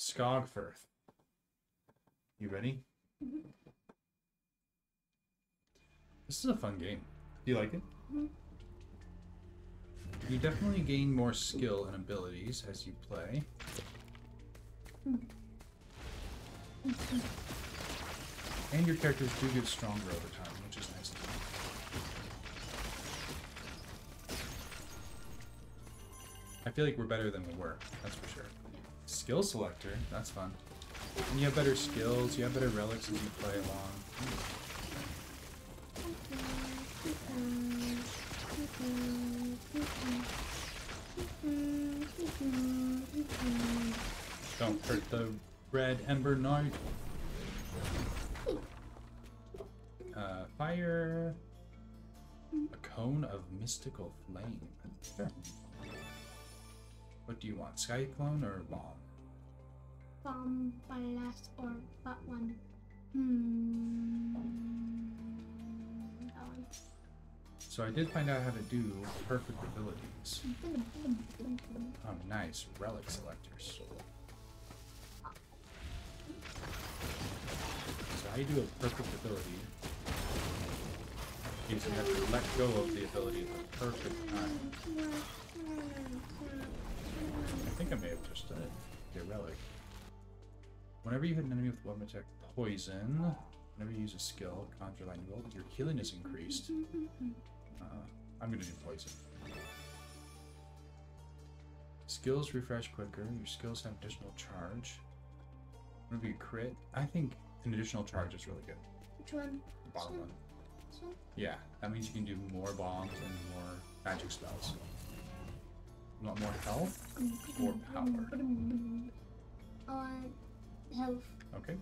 Skogfirth. You ready? Mhm. This is a fun game. Do you like it? Mhm. You definitely gain more skill and abilities as you play. And your characters do get stronger over time, which is nice. I feel like we're better than we were, that's for sure. Skill selector, that's fun. And you have better skills, you have better relics as you play along. Don't hurt the red ember knight. Uh, fire. A cone of mystical flame. Sure. What do you want? Sky clone or bomb? Bomb, blast, or that one. Hmm. That one. So I did find out how to do perfect abilities. Oh, nice. Relic selectors. So how you do a perfect ability is you have to let go of the ability at the perfect time. I think I may have just done it. Relic. Whenever you hit an enemy with weapon attack poison, whenever you use a skill, conjure lightning bolt, your healing is increased. Uh, I'm gonna do poison. Skills refresh quicker. Your skills have additional charge. Whenever you crit, I think an additional charge is really good. Which one? The bottom one. Yeah, that means you can do more bombs and more magic spells. You want more health mm-hmm. or power? On health. Okay.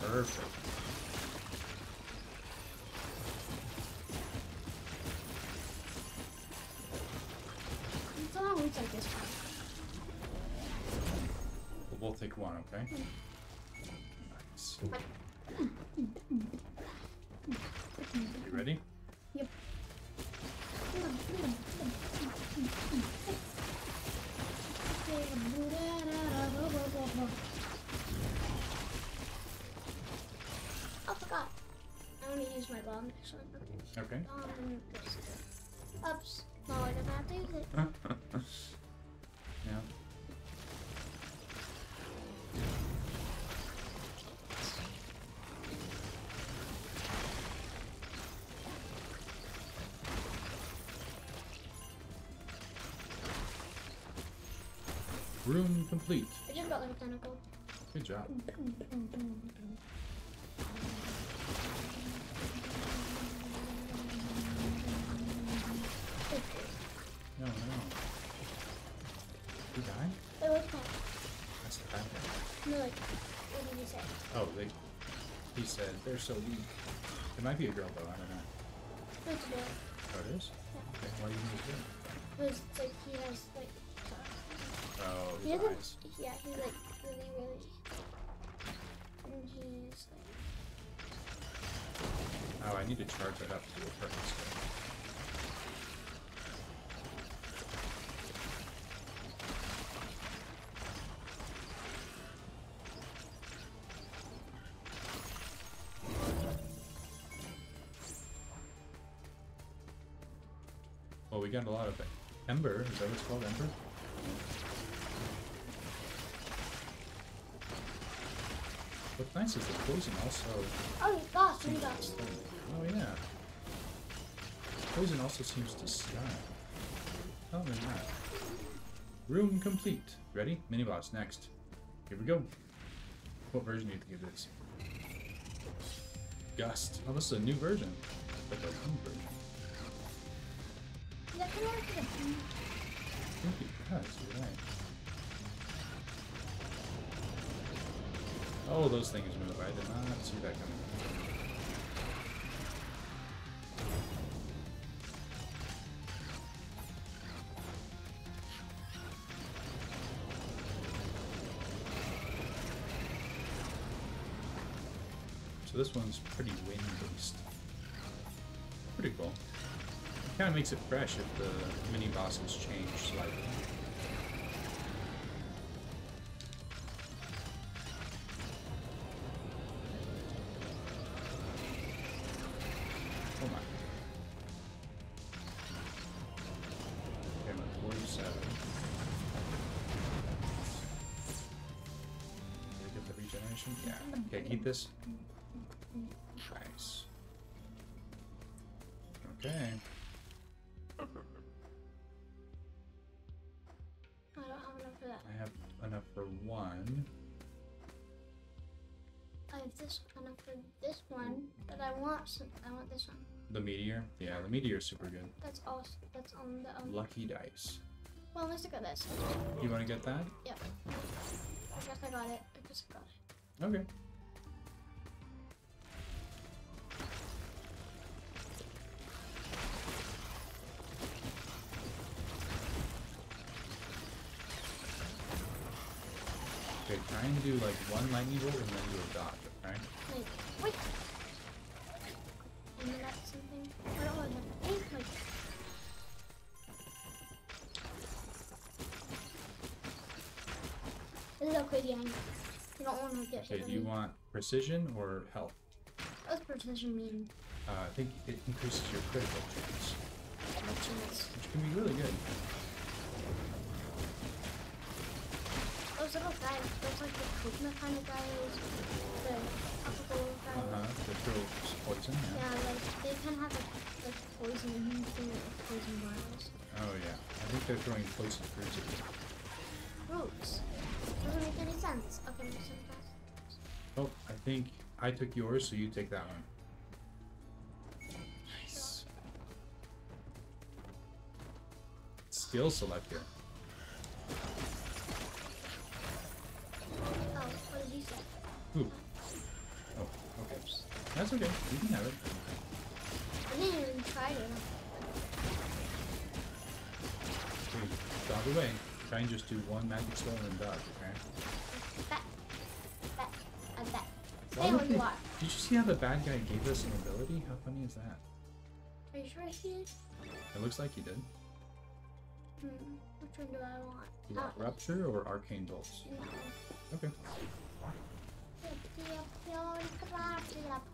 Perfect. It's all looks like this one. We'll both take one, okay? Nice. Mm. You ready? Bomb. Okay. Um. Oops. No, I have to use it. yeah. Room complete. I just got like a tentacle. Good job. You die? Wait, what's that? That's the bad guy. No, like, what did you say? Oh, they. He said they're so weak. It might be a girl though. I don't know. No, it's a boy. Oh, it is. Okay. Why do you think it's good? Because like he has like. Oh, He his doesn't. eyes. Yeah, he's like really, really. And he's like. Oh, I need to charge that up to do a perfect spell. Ember. Is that what it's called, ember? What's nice is the poison also Oh gosh, seems we to got. Oh yeah. Poison also seems to stun. Tell me that. Room complete. Ready? Mini boss next. Here we go. What version do you think it is? Gust. Oh, this is a new version. Like a new version. Right. Oh, those things move. I did not see that coming. So this one's pretty wind based. pretty cool. Kind of makes it fresh if the mini bosses change slightly. Oh my. Okay, I'm 47. Did get the regeneration? Yeah. Okay, this. Nice. Okay. Enough for one. I have this enough for this one, but I want some. I want this one. The meteor? Yeah, the meteor's super good. That's all. That's on the. Um, Lucky dice. well, let's look at this. You want to get that? I guess I got it. I guess I got it. Okay. Okay, try and do like one lightning bolt and then do a dodge, okay? Wait, wait. And then that's something. I don't want to. Wait, wait. This is a crazy angle. You don't want to get Okay, do you want precision or health? What's precision mean? Uh, I think it increases your critical chance. which can be really good. Little guys, those like the Kogma kind of guys, the tropical guys. Uh-huh, the throw poison, yeah. Yeah, like they can have like, like poison poison vials. Oh yeah, I think they're throwing poison fruits at you. Roots. Doesn't make any sense. Okay, sense. Oh, I think I took yours, so you take that one. Nice. Skill selector. Oh, what did you say? Ooh. Oh, okay. That's okay. You can have it. I didn't even try to. Okay, dodge away. Try and just do one magic spell and then dodge, okay? Bet. Bet. I bet. Why Stay where you are. Did you see how the bad guy gave us an ability? How funny is that? Are you sure I see it? It looks like he did. Hmm. Which one do I want? You want That Rupture or Arcane Bolts? one. Okay.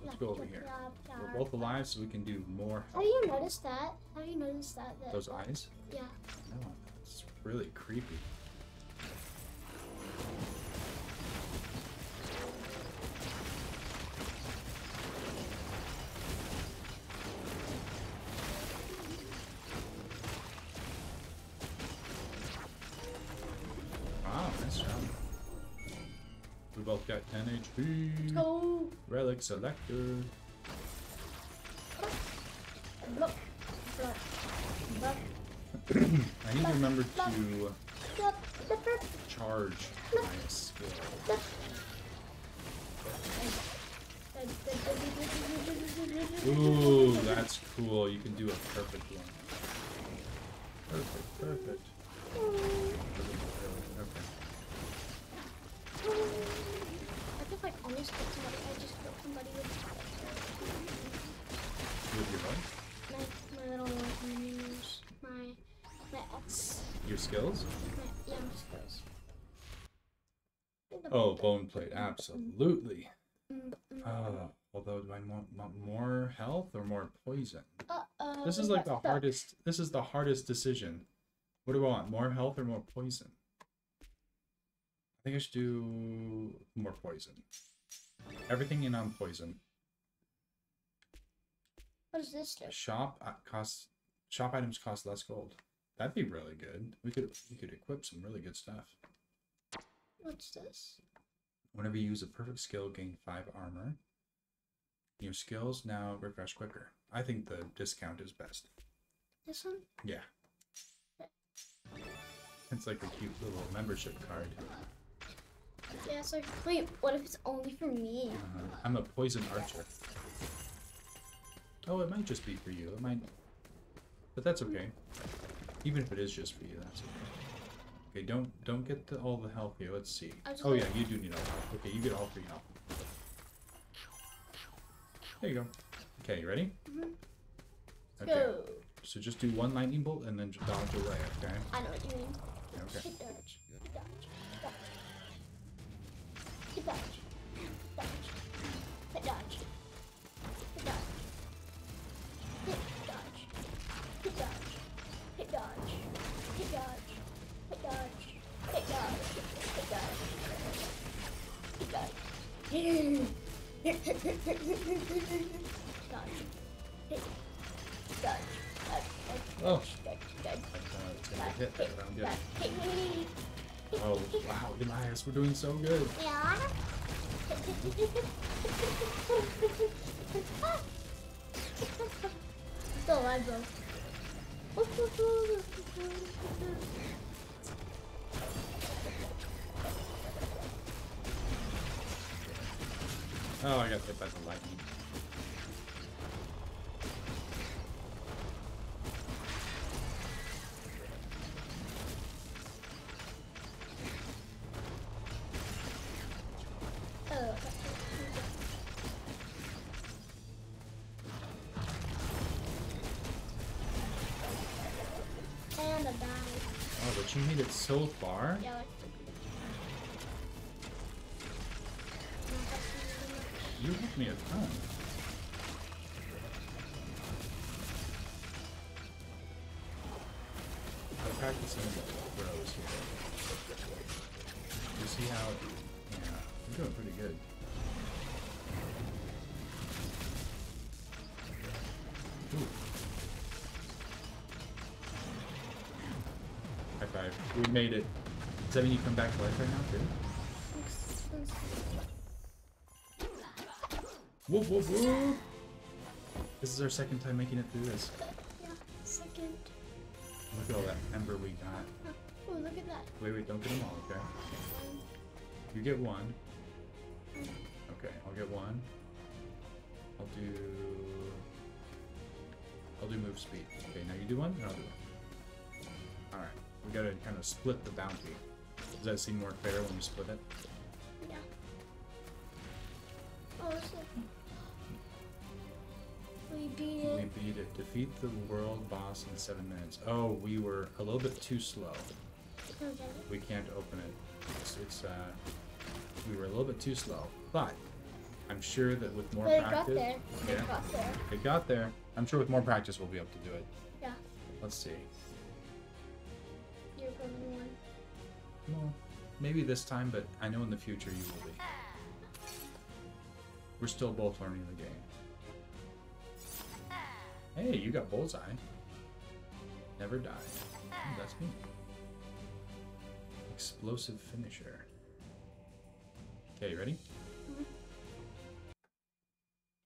Let's go over here. We're both alive, so we can do more Have you noticed that? Have you noticed that? that Those eyes? Yeah. No, it's really creepy. Got 10 HP. Go. Oh. Relic selector. I need to remember to charge my skill. Ooh, that's cool. You can do a perfect one. Perfect, perfect. Okay. I think like almost killed somebody. I just killed somebody with With your what? my my little minions. My my X. Your skills? My yeah, my skills. Oh, bone plate, absolutely. Uh, although, do I want, want more health or more poison? Uh-oh, This is like the stuck. hardest. This is the hardest decision. What do I want? More health or more poison? I think I should do more poison. Everything in on poison. What does this do? Shop costs. Shop items cost less gold. That'd be really good. We could we could equip some really good stuff. What's this? Whenever you use a perfect skill, gain five armor. Your skills now refresh quicker. I think the discount is best. This one? Yeah. It's like a cute little membership card. Yeah, it's like, wait, what if it's only for me? Uh, I'm a poison archer. Oh, it might just be for you. It might, but that's okay. Even if it is just for you, that's okay. Okay, don't don't get the, all the health here. Let's see. Oh yeah, you do need all the health. Okay, you get all three health. There you go. Okay, you ready? Mhm. Okay. Go. So just do one lightning bolt and then dodge away, okay? I know what you mean. Okay. Hit dodge. Hit dodge. Hit dodge. Hit dodge. Hit dodge. Hit me. Oh, wow, Elias, we're doing so good. Yeah. Still alive though. Oh, I got hit by the lightning. Oh, Oh, but you made it so far? Yeah, like You helped me a ton. I'm practicing throws here. You see how... Yeah, I'm doing pretty good. Ooh. High five. We made it. Does that mean you come back to life right now, too? Whoop, whoop, whoop! This is our second time making it through this. Yeah, second. Look at all that ember we got. Oh, look at that. Wait, wait, don't get them all, okay? You get one. Okay, I'll get one. I'll do... I'll do move speed. Okay, now you do one, and I'll do one. Alright, we gotta kind of split the bounty. Does that seem more fair when we split it? We it. beat it. Defeat the world boss in seven minutes. Oh, we were a little bit too slow. Okay. We can't open it. It's, it's uh, we were a little bit too slow, but I'm sure that with more But it got practice, there. yeah, It got there. it got there. I'm sure with more practice we'll be able to do it. Yeah. Let's see. You're probably one. Well, maybe this time, but I know in the future you will be. We're still both learning the game. Hey, you got bullseye. Never die. Oh, that's me. Explosive finisher. Okay, you ready?